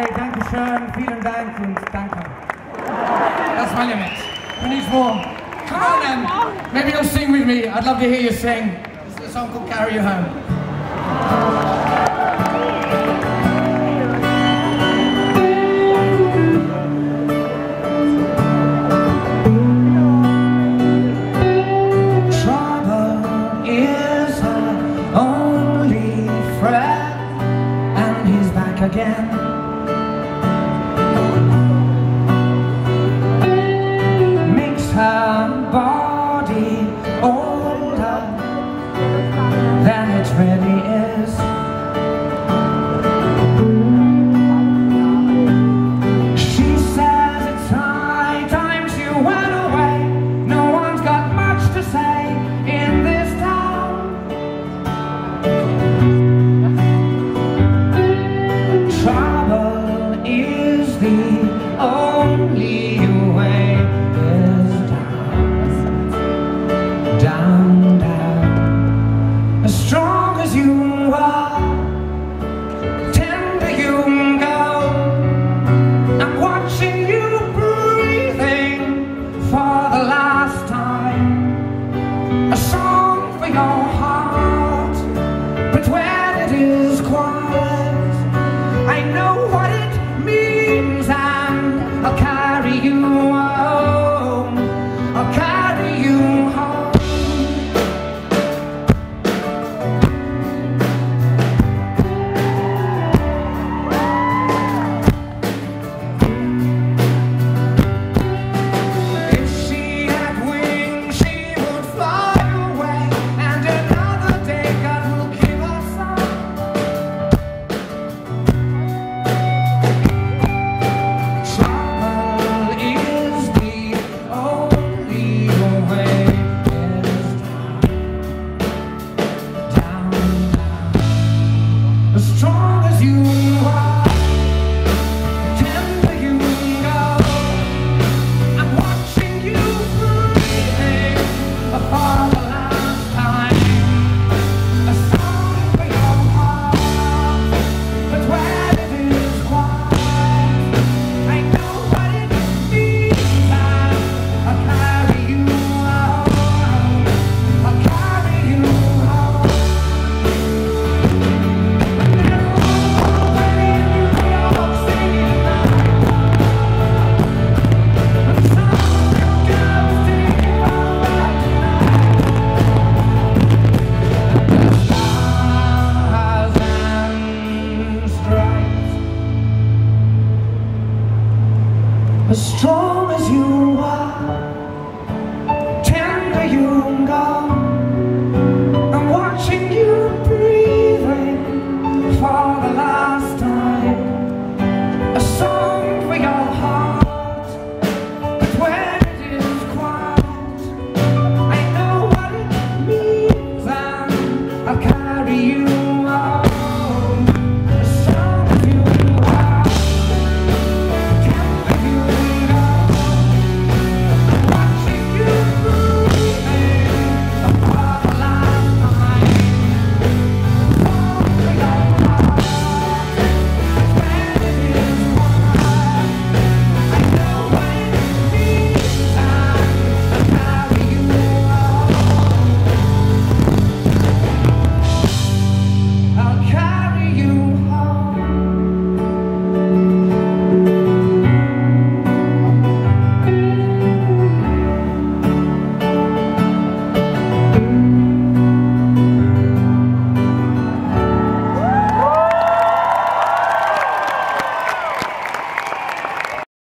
say danke schön, vielen Dank und danke. That's my limit. Who needs more? Come on then. Maybe you'll sing with me. I'd love to hear you sing. This is a song called Carry You Home. Trouble older than it really is. She says it's high time she went away. No one's got much to say in this town. Trouble is the only As strong as you are, tender you go. I'm watching you breathing for the last time. A song for your heart, but when it is quiet, you